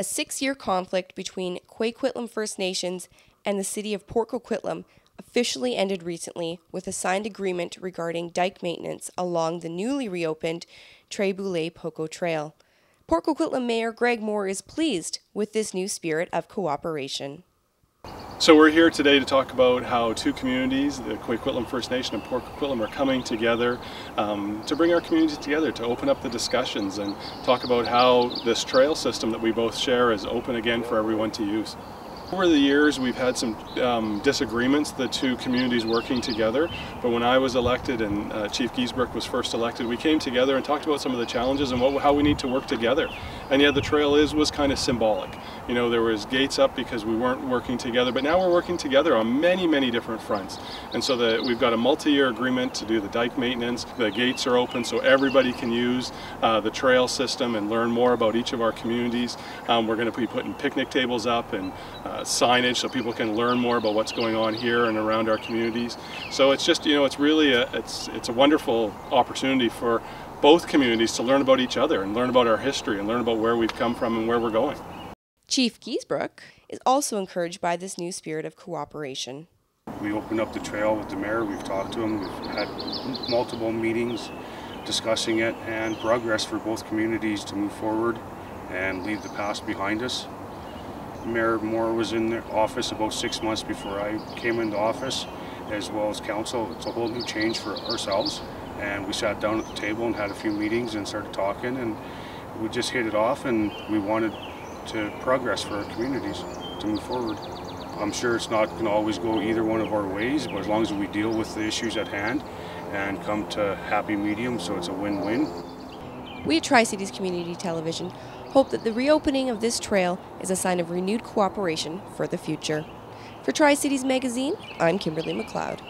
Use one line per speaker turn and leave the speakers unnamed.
A six year conflict between Kwikwetlem First Nations and the city of Port Coquitlam officially ended recently with a signed agreement regarding dike maintenance along the newly reopened Traboulay Poco Trail. Port Coquitlam Mayor Greg Moore is pleased with this new spirit of cooperation.
So we're here today to talk about how two communities, the Kwikwetlem First Nation and Port Coquitlam, are coming together um, to bring our communities together, to open up the discussions and talk about how this trail system that we both share is open again for everyone to use. Over the years, we've had some um, disagreements, the two communities working together. But when I was elected and uh, Chief Giesbrecht was first elected, we came together and talked about some of the challenges and what, how we need to work together. And yeah, the trail is was kind of symbolic. You know, there was gates up because we weren't working together, but now we're working together on many, many different fronts. And so the, we've got a multi-year agreement to do the dike maintenance. The gates are open so everybody can use uh, the trail system and learn more about each of our communities. Um, we're going to be putting picnic tables up and uh, signage so people can learn more about what's going on here and around our communities. So it's just, you know, it's really a, it's, it's a wonderful opportunity for both communities to learn about each other and learn about our history and learn about where we've come from and where we're going.
Chief Giesbrecht is also encouraged by this new spirit of cooperation.
We opened up the trail with the mayor, we've talked to him, we've had multiple meetings discussing it and progress for both communities to move forward and leave the past behind us. Mayor Moore was in the office about six months before I came into office, as well as council. It's a whole new change for ourselves. And we sat down at the table and had a few meetings and started talking and we just hit it off and we wanted to progress for our communities to move forward. I'm sure it's not going to always go either one of our ways, but as long as we deal with the issues at hand and come to happy medium so it's a win-win.
We at Tri Cities Community Television hope that the reopening of this trail is a sign of renewed cooperation for the future. For Tri Cities Magazine, I'm Kimberly McLeod.